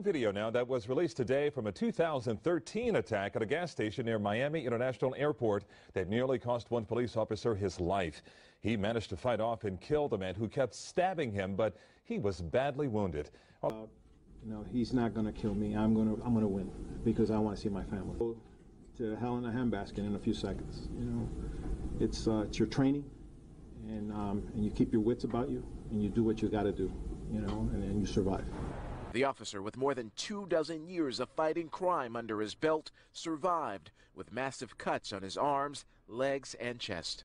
video now that was released today from a 2013 attack at a gas station near Miami International Airport that nearly cost one police officer his life. He managed to fight off and kill the man who kept stabbing him, but he was badly wounded. Uh, you know, he's not going to kill me. I'm going to I'm going to win because I want to see my family. To hell in a handbasket in a few seconds. You know, it's uh, it's your training, and um, and you keep your wits about you, and you do what you got to do. You know, and then you survive. The officer, with more than two dozen years of fighting crime under his belt, survived with massive cuts on his arms, legs, and chest.